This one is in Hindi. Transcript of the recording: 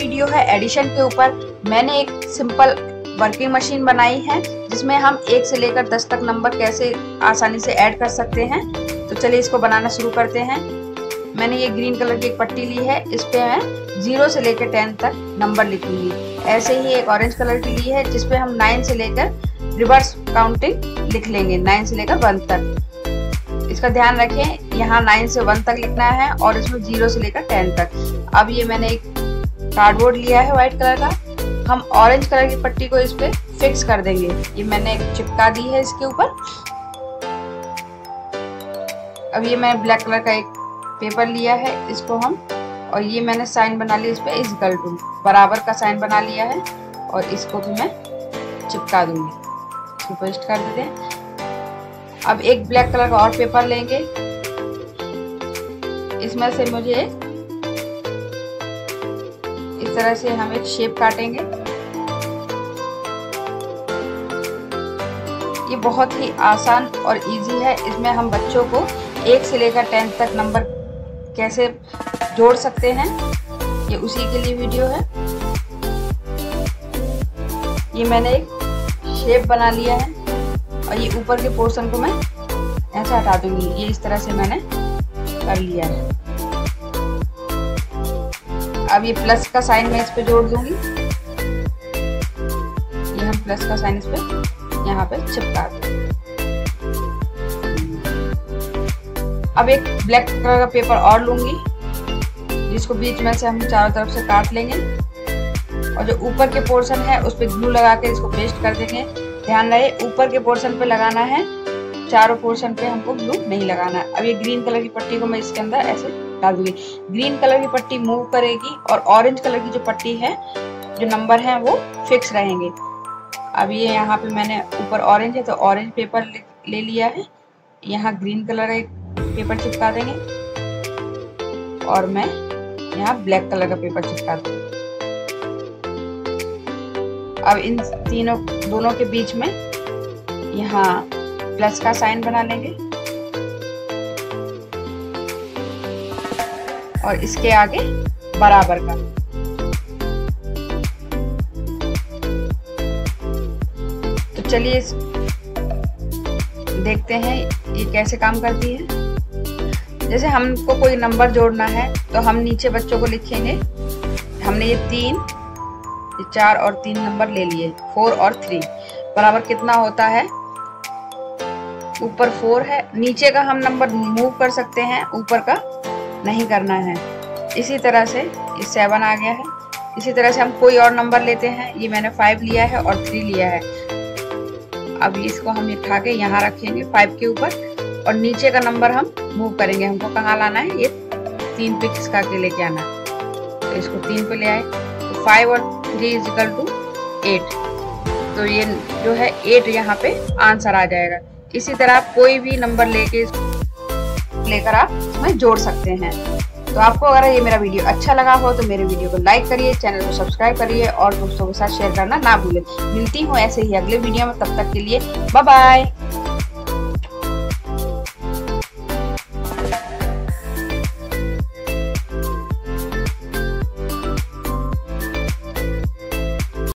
वीडियो है एडिशन के ऊपर, मैंने एक सिंपल वर्किंग मशीन बनाई है, जिसमें हम एक से लेकर दस तक नंबर कैसे आसानी से ऐड कर सकते हैं। तो चलिए इसको बनाना शुरू करते हैं। मैंने ये ग्रीन कलर की एक पट्टी ली है, इस पे मैं ज़ीरो से लेकर टेन तक नंबर लिखूँगी। ऐसे ही एक ऑरेंज कलर की ली है जिसपे हम नाइन से लेकर रिवर्स काउंटिंग लिख लेंगे नाइन से लेकर वन तक। इसका ध्यान रखें, यहाँ नाइन से वन तक लिखना है और इसमें ज़ीरो से लेकर टेन तक। अब ये मैंने एक कार्डबोर्ड लिया है व्हाइट कलर का। हम ऑरेंज कलर की पट्टी को इस पर फिक्स कर देंगे। ये मैंने चिपका दी है इसके ऊपर। अब ये मैंने ब्लैक कलर का एक पेपर लिया है इसको हम। और ये मैंने साइन बना लिया इस पर इस गल टू बराबर का साइन बना लिया है। और इसको भी मैं चिपका दूँगी। इसको पेस्ट कर देते हैं। अब एक ब्लैक कलर का और पेपर लेंगे। इसमें से मुझे इस तरह से हम एक शेप काटेंगे। ये बहुत ही आसान और इजी है। इसमें हम बच्चों को एक से लेकर टेंथ तक नंबर कैसे जोड़ सकते हैं, ये उसी के लिए वीडियो है। ये मैंने एक शेप बना लिया है और ये ऊपर के पोर्शन को मैं ऐसे हटा दूँगी। ये इस तरह से मैंने कर लिया है। अब ये प्लस का साइन मैं इस पे जोड़ दूँगी। ये हम प्लस का साइन इस पे यहाँ पे चिपका दें अब एक ब्लैक कलर का पेपर और लूँगी, जिसको बीच में से हम चारों तरफ़ से काट लेंगे। और जो ऊपर के पोर्शन है, उस पर ग्लू लगा के इसको पेस्ट कर देंगे। ध्यान रहे, ऊपर के पोर्शन पे लगाना है, चारों पोर्शन पे हमको ग्लू नहीं लगाना है। अब ये ग्रीन कलर की पट्टी को मैं इसके अंदर ऐसे डाल दूँगी। ग्रीन कलर की पट्टी मूव करेगी और ऑरेंज कलर की जो पट्टी है, जो नंबर है वो फिक्स रहेंगे। अब ये यहाँ पे मैंने ऊपर ऑरेंज है तो ऑरेंज पेपर ले लिया है। यहाँ ग्रीन कलर एक पेपर चिपका देंगे। और मैं यहाँ ब्लैक कलर का पेपर चिपका दूँगी। अब इन तीनों, दोनों के बीच में यहाँ प्लस का साइन बना लेंगे। और इसके आगे बराबर का। तो चलिए देखते हैं ये कैसे काम करती है। जैसे हमको कोई नंबर जोड़ना है तो हम नीचे बच्चों को लिखेंगे। हमने ये तीन, ये चार और तीन नंबर ले लिए, फोर और थ्री। बराबर कितना होता है? ऊपर फोर है। नीचे का हम नंबर मूव कर सकते हैं, ऊपर का नहीं करना है। इसी तरह से ये सेवन आ गया है। इसी तरह से हम कोई और नंबर लेते हैं। ये मैंने फाइव लिया है और थ्री लिया है। अब इसको हम उठा के यहाँ रखेंगे फाइव के ऊपर और नीचे का नंबर हम मूव करेंगे। हमको कहाँ लाना है? ये तीन पे खिसका के लेके आना है? तो इसको तीन पे ले आए। तो फाइव और थ्री इजिकल टू एट तो ये जो है एट यहाँ पे आंसर आ जाएगा। इसी तरह आप कोई भी नंबर लेके लेकर आप इसमें जोड़ सकते हैं। तो आपको अगर ये मेरा वीडियो अच्छा लगा हो तो मेरे वीडियो को लाइक करिए चैनल को सब्सक्राइब करिए और दोस्तों के साथ शेयर करना ना भूलें। मिलती हूँ ऐसे ही अगले वीडियो में, तब तक के लिए बाय बाय